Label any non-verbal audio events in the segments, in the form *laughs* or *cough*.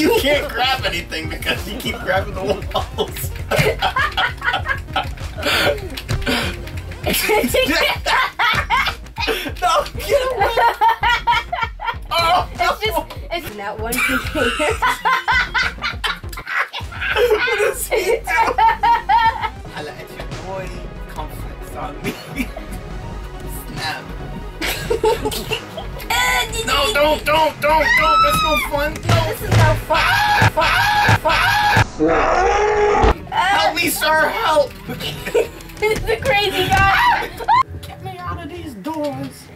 you can't grab anything because you keep grabbing the walls. *laughs* no, get away! Oh, It's just it's not one container. what is he doing? I let your boy conflicts on me. *laughs* Snap. *laughs* No, don't, don't, don't, don't. That's no fun. No. This is no fun. Fun. Fun. Help me, sir. Help. This is a crazy guy. Get me out of these doors.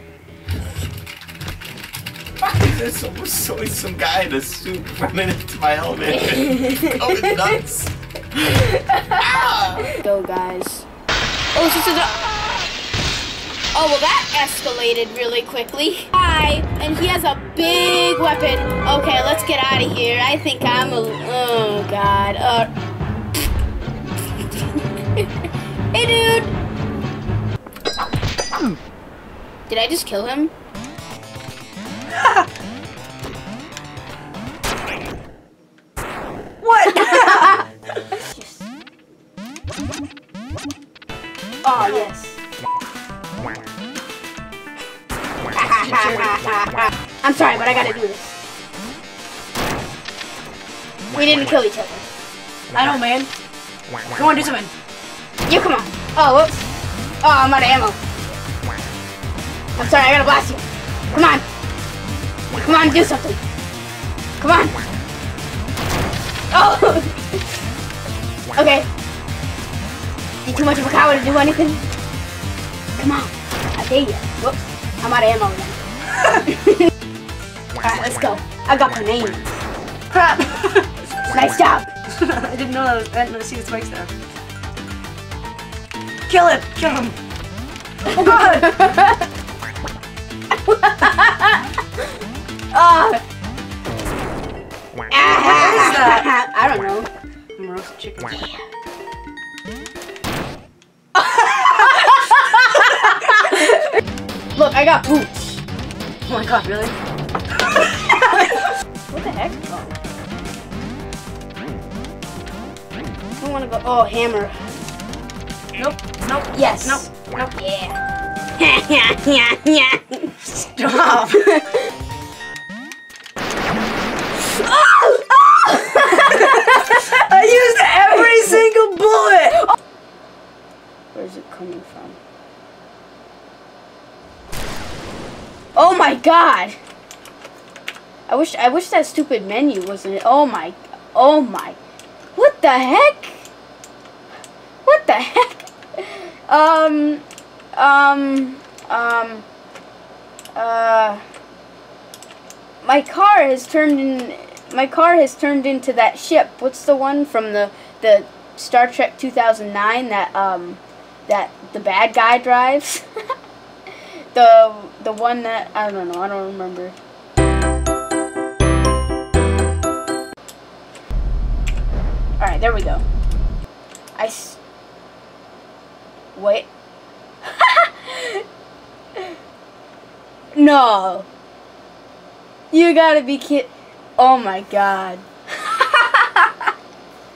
Why is there some, so, some guy in a suit running into my helmet? *laughs* Going nuts. ah! Go, guys. Oh, this is a. Oh, well, that escalated really quickly. Hi, and he has a big weapon. Okay, let's get out of here. I think I'm a. Oh, God. Uh. *laughs* hey, dude. Did I just kill him? *laughs* What? *laughs* Oh, yes. I'm sorry, but I gotta do this. We didn't kill each other. I know, man. Come on, do something. You come on. Oh, whoops. Oh, I'm out of ammo. I'm sorry, I gotta blast you. Come on. Come on, do something. Come on. Oh. *laughs* okay. You too much of a coward to do anything? Come on. I dare you. Whoops. I'm out of ammo. *laughs* Alright, let's go. I got grenades. Crap. *laughs* Nice job. *laughs* I didn't know that was, I didn't know see the spikes there. Kill it! Kill him! Oh god! Ah. What is that? I don't know. I'm roast chicken. Look, I got boots. Oh my god, really? *laughs* What the heck? Oh. I don't want to go. Oh, hammer. Nope. Nope. Yes. Nope. Nope. Yeah. yeah, yeah, yeah. Stop! *laughs* I used every single bullet! Where's it coming from? Oh my god! I wish I wish that stupid menu wasn't. Oh my! Oh my! What the heck? What the heck? Um, um, um, uh. My car has turned in. My car has turned into that ship. What's the one from the the Star Trek 2009 that um that the bad guy drives? *laughs* the the one that I don't know. I don't remember. All right, there we go. I s- wait. *laughs* no. You gotta be kid. Oh my god.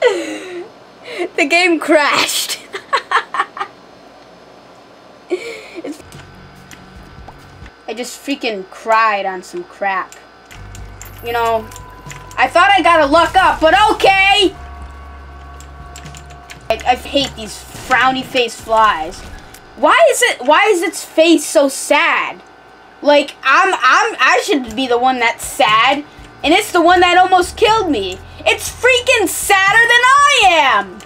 *laughs* the game crashed. Just freaking cried on some crap. You know, I thought I got to luck up, but okay. I, I hate these frowny face flies. Why is it? Why is its face so sad? Like I'm, I'm, I should be the one that's sad, and it's the one that almost killed me. It's freaking sadder than I am.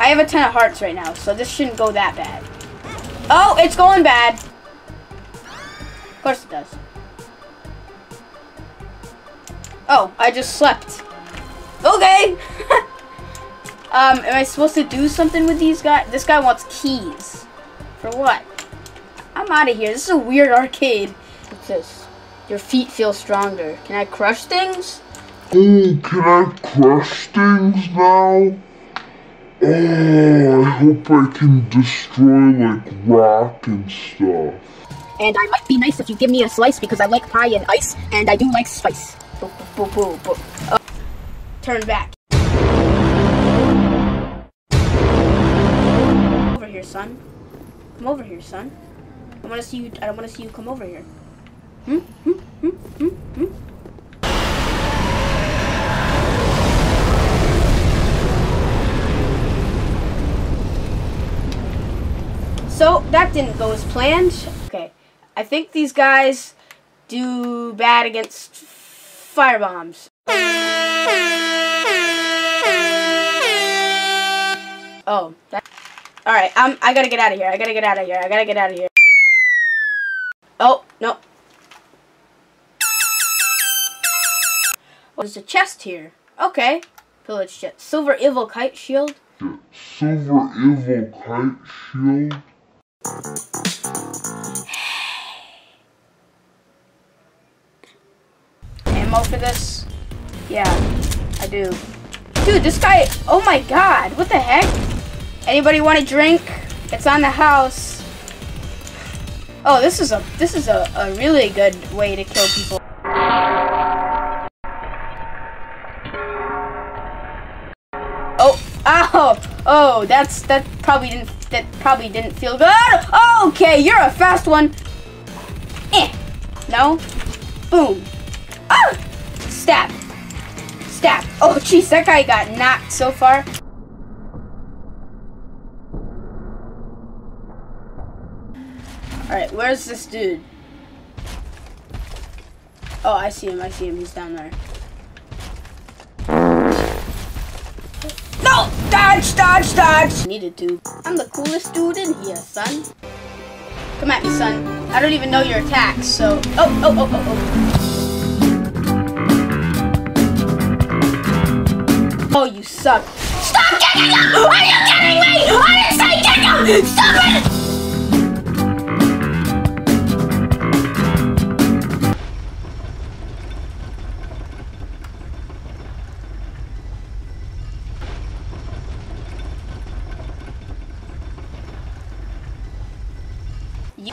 I have a ton of hearts right now, so this shouldn't go that bad. Oh, it's going bad. Of course it does. Oh, I just slept. Okay. *laughs* um, am I supposed to do something with these guys? This guy wants keys. For what? I'm out of here. This is a weird arcade. What's this? Your feet feel stronger. Can I crush things? Oh, can I crush things now? Oh, I hope I can destroy like rock and stuff. And I might be nice if you give me a slice because I like pie and ice, and I do like spice. Oh, turn back. Over here, son. Come over here, son. I want to see you. I want to see you come over here. Hmm? Hmm? Hmm? Hmm? Hmm? So that didn't go as planned. I think these guys do bad against firebombs. Oh, that. All right, I'm. I gotta get out of here. I gotta get out of here. I gotta get out of here. Oh no. Oh, there's a chest here. Okay, pillage chest. Silver evil kite shield. Silver Evil Kite Shield. For this? Yeah, I do. Dude, this guy, oh my god, what the heck? Anybody want a drink? It's on the house. Oh, this is a this is a, a really good way to kill people. Oh, ow! Oh, that's that probably didn't that probably didn't feel good. Okay, you're a fast one. Eh. No. Boom. Stab. Stab. Oh, jeez, that guy got knocked so far. Alright, where's this dude? Oh, I see him, I see him. He's down there. No! Dodge, dodge, dodge! Needed to. I'm the coolest dude in here, son. Come at me, son. I don't even know your attacks, so... Oh, oh, oh, oh, oh. Oh, you suck. Stop kicking him! Are you kidding me? I didn't say kick him! Stop it!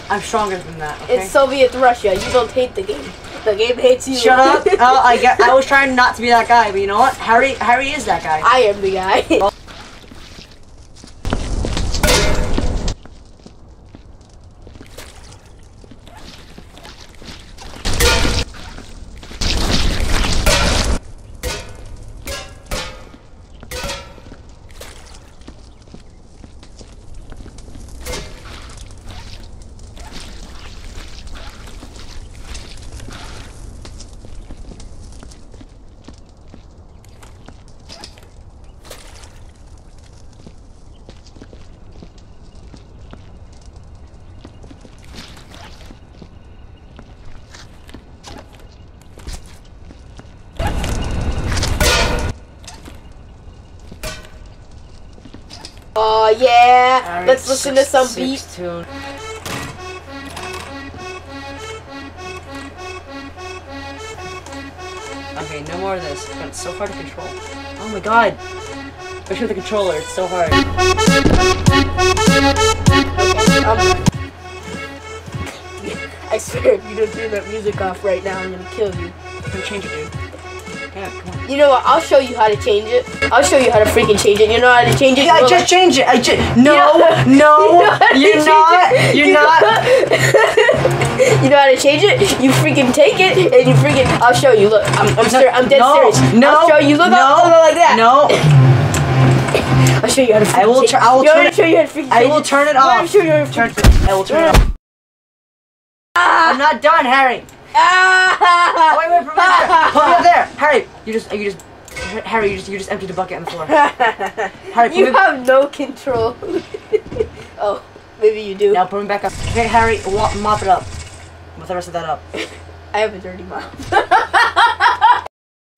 I'm stronger than that. Okay? It's Soviet Russia. You don't hate the game. The game hates you. Shut up! *laughs* oh, I get. I was trying not to be that guy, but you know what? Harry, Harry is that guy. I am the guy. *laughs* Oh yeah. Alright, Let's listen to some six beat. tune. Okay, no more of this. It's so hard to control. Oh my god. Especially with the controller, it's so hard. Um, *laughs* I swear, if you don't turn that music off right now, I'm gonna kill you. Can we change it, dude? Yeah. You know what? I'll show you how to change it. I'll show you how to freaking change it. You know how to change it? Yeah, I just change it. I just no, Yeah. no. *laughs* You know how to You're change not. it? You're You not. *laughs* you know how to change it? You freaking take it and you freaking. I'll show you. Look, I'm, I'm, ser- I'm dead no, serious. No, I'll show you. Look, no, look like that. No, *laughs* I'll show you how to. Freaking I will I will you turn it- show you how to freaking I will turn it You want me off. show you how to Turn. I will turn it off. Ah! I'm not done, Harry. Ah! Oh, wait, wait, put me there. Put me up there, Harry. You just, you just, Harry, you just, you just emptied the bucket on the floor. *laughs* Harry, you have no control. *laughs* oh, maybe you do. now put me back up. Okay, Harry, wa- mop it up. Mop the rest of that up. *laughs* I have a dirty mop.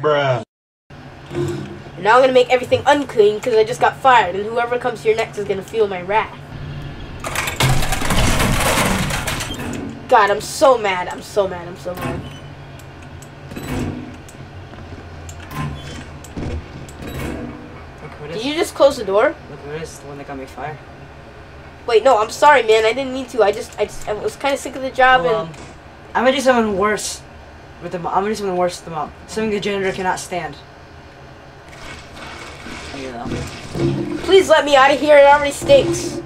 Bruh. now I'm gonna make everything unclean because I just got fired, and whoever comes here next is gonna feel my wrath. God, I'm so mad. I'm so mad. I'm so mad. Look Did you just close the door? Look who it is. The one that got me fired. Wait, no. I'm sorry, man. I didn't mean to. I just, I just, I was kind of sick of the job, Well, and um, I'm gonna do something worse. With the, I'm gonna do something worse with them up. Something the janitor cannot stand. Please let me out of here. It already stinks.